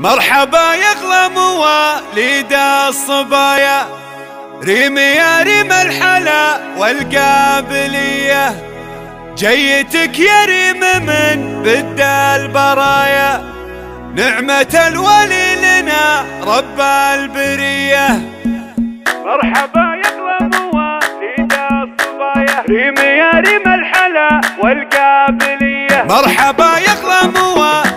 مرحبا يغلى مواليد الصبايا. ريم يا ريم الحلا والقابلية. جيتك يا ريم من بد البرايا. نعمة الولي لنا رب البرية. مرحبا يغلى مواليد الصبايا. ريم يا ريم الحلا والقابلية. مرحبا يغلى مواليد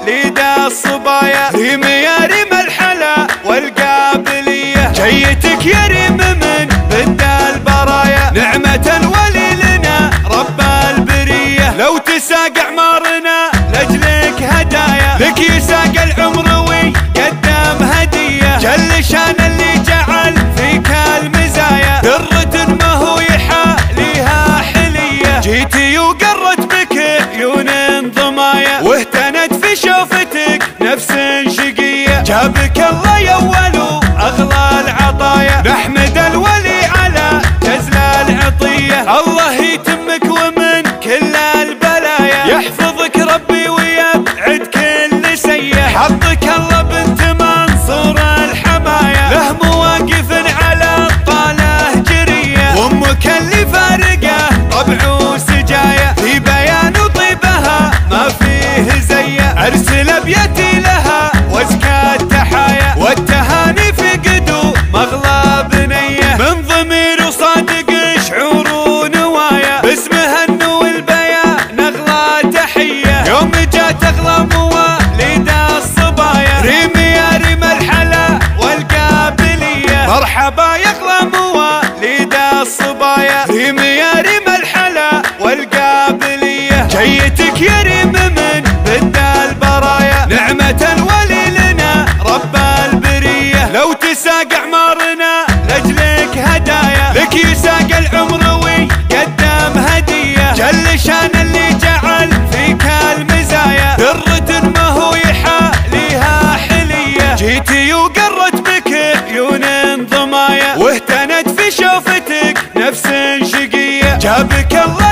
جيتك يا ريم من بد البرايا نعمة الولي لنا رب البرية. لو تساق أعمارنا لأجلك هدايا لك يساق العمر ويقدم هدية. جل شان اللي جعل فيك المزايا درة ما هو يحاليها حلية. جيتي وقرت بك عيون ضمايا واهتنت في شوفتك نفس شقية جابك الله yeah. جيتك يا ريم من بد البرايا. نعمة الولي لنا رب البرية. لو تساق أعمارنا لأجلك هدايا. لك يساق العمر ويقدم هدية. جل شأن اللي جعل فيك المزايا. درة ما هو يحاليها حلية. جيتي وقرت بك عيون ضمايا. واهتنت في شوفتك نفس شقية جابك الله